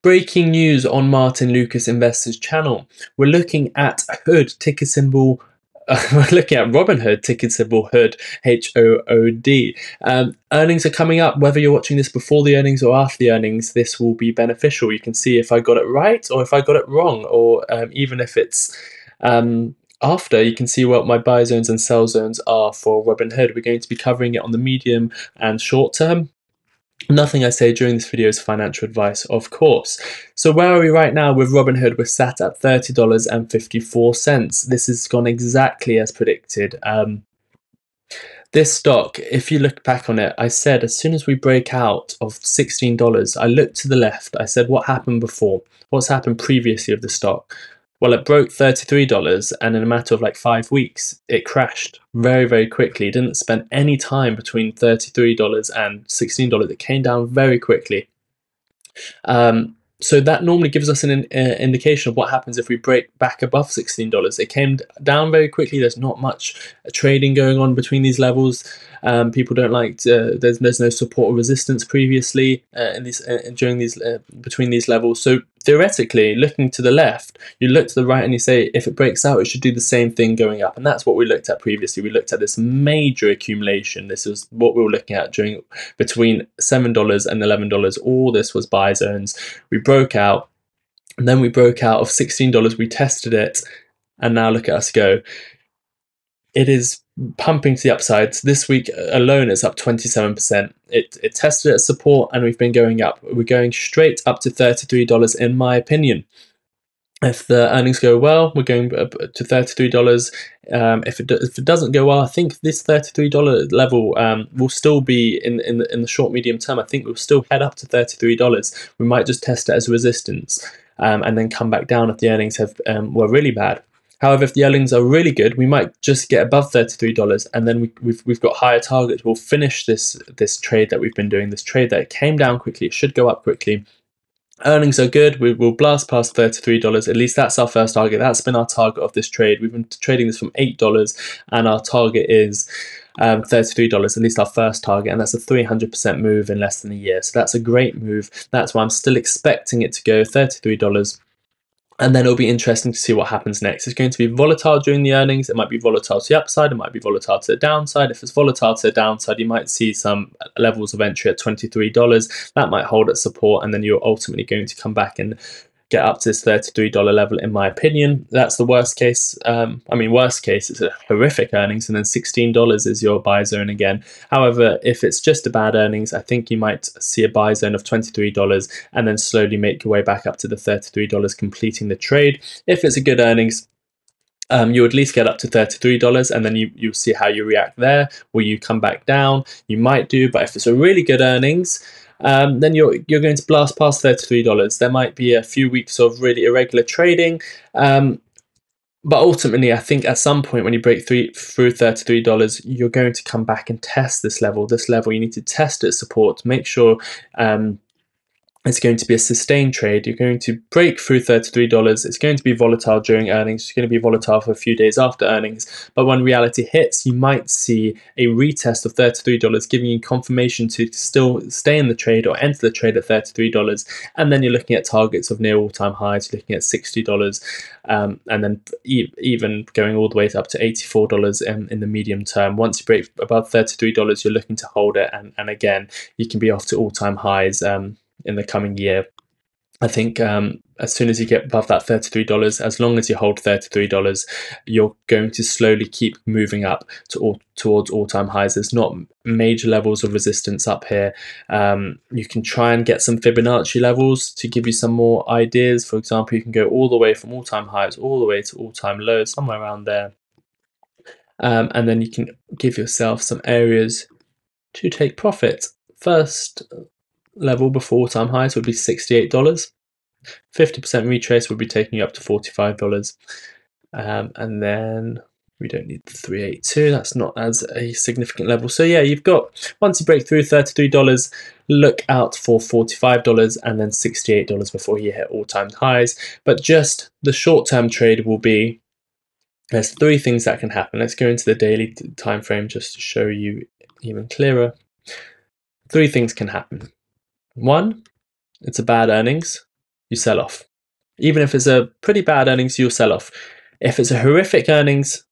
Breaking news on Martyn Lucas Investors channel. We're looking at Hood, ticker symbol. Uh, we're looking at Robinhood, ticker symbol Hood, H O O D. Um, earnings are coming up. Whether you're watching this before the earnings or after the earnings, this will be beneficial. You can see if I got it right or if I got it wrong, or um, even if it's um, after, you can see what my buy zones and sell zones are for Robinhood. We're going to be covering it on the medium and short term. Nothing I say during this video is financial advice, of course. So where are we right now with Robinhood? We're sat at $30.54. This has gone exactly as predicted. Um, this stock, if you look back on it, I said as soon as we break out of $16, I looked to the left. I said, what happened before? What's happened previously of the stock? Well, it broke $33 and in a matter of like five weeks, it crashed very, very quickly. It didn't spend any time between $33 and $16. It came down very quickly. Um, so that normally gives us an uh, indication of what happens if we break back above $16. It came down very quickly. There's not much trading going on between these levels. Um, people don't like to, there's there's no support or resistance previously uh, in these uh, during these uh, between these levels. So theoretically, looking to the left, you look to the right and you say if it breaks out, it should do the same thing going up, and that's what we looked at previously. We looked at this major accumulation. This was what we were looking at during between seven dollars and eleven dollars. All this was buy zones. We broke out, and then we broke out of sixteen dollars. We tested it, and now look at us go. It is pumping to the upsides. This week alone, it's up 27%. It, it tested at support and we've been going up. We're going straight up to $33 in my opinion. If the earnings go well, we're going up to $33. Um, if, it if it doesn't go well, I think this $33 level um, will still be in, in, the, in the short, medium term. I think we'll still head up to $33. We might just test it as resistance um, and then come back down if the earnings have um, were really bad. However, if the earnings are really good, we might just get above $33 and then we, we've, we've got higher targets. We'll finish this, this trade that we've been doing, this trade that came down quickly, it should go up quickly. Earnings are good. We will blast past $33. At least that's our first target. That's been our target of this trade. We've been trading this from $8 and our target is um, $33, at least our first target, and that's a 300% move in less than a year. So that's a great move. That's why I'm still expecting it to go $33 and then it'll be interesting to see what happens next. It's going to be volatile during the earnings. It might be volatile to the upside. It might be volatile to the downside. If it's volatile to the downside, you might see some levels of entry at $23. That might hold at support, and then you're ultimately going to come back and get up to this $33 level, in my opinion. That's the worst case. Um, I mean, worst case it's a horrific earnings, and then $16 is your buy zone again. However, if it's just a bad earnings, I think you might see a buy zone of $23 and then slowly make your way back up to the $33, completing the trade. If it's a good earnings, um, you at least get up to $33 and then you, you'll see how you react there. Will you come back down? You might do, but if it's a really good earnings, um, then you're you're going to blast past $33. There might be a few weeks of really irregular trading. Um, but ultimately, I think at some point when you break three, through $33, you're going to come back and test this level. This level, you need to test its support, make sure um, it's going to be a sustained trade. You're going to break through $33. It's going to be volatile during earnings. It's going to be volatile for a few days after earnings. But when reality hits, you might see a retest of $33, giving you confirmation to still stay in the trade or enter the trade at $33. And then you're looking at targets of near all time highs, you're looking at $60, um, and then e- even going all the way up to $84 in, in the medium term. Once you break above $33, you're looking to hold it. And, and again, you can be off to all time highs. Um, in the coming year. I think um, as soon as you get above that $33, as long as you hold $33, you're going to slowly keep moving up to all, towards all time highs. There's not major levels of resistance up here. Um, you can try and get some Fibonacci levels to give you some more ideas. For example, you can go all the way from all time highs all the way to all time lows, somewhere around there. Um, and then you can give yourself some areas to take profit. First, level before time highs would be $68. 50% retrace would be taking you up to $45. Um, and then we don't need the 382 that's not as a significant level. So yeah you've got once you break through $33 look out for $45 and then $68 before you hit all-time highs. But just the short-term trade will be there's three things that can happen. Let's go into the daily time frame just to show you even clearer. Three things can happen one, it's a bad earnings. you sell off. Even if it's a pretty bad earnings, you'll sell off. If it's a horrific earnings,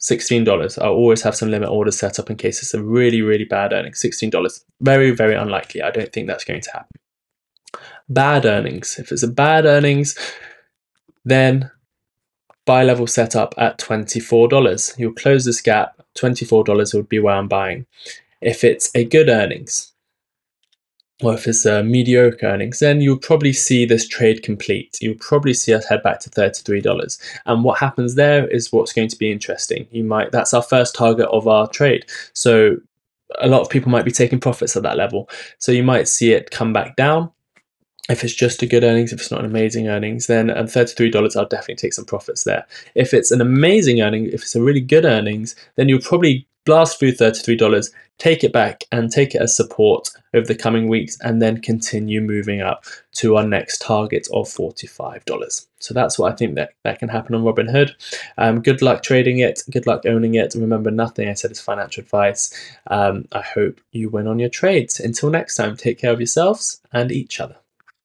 $16. I'll always have some limit orders set up in case it's a really, really bad earnings. $16. Very, very unlikely. I don't think that's going to happen. Bad earnings. If it's a bad earnings, then buy level set up at $24. You'll close this gap. $24 would be where I'm buying. If it's a good earnings, or if it's a mediocre earnings, then you'll probably see this trade complete. You'll probably see us head back to $33. And what happens there is what's going to be interesting. You might that's our first target of our trade. So a lot of people might be taking profits at that level. So you might see it come back down. If it's just a good earnings, if it's not an amazing earnings, then at $33, I'll definitely take some profits there. If it's an amazing earning, if it's a really good earnings, then you'll probably blast through $33, take it back and take it as support over the coming weeks and then continue moving up to our next target of $45. So that's what I think that, that can happen on Robinhood. Um, good luck trading it. Good luck owning it. Remember, nothing I said is financial advice. Um, I hope you win on your trades. Until next time, take care of yourselves and each other.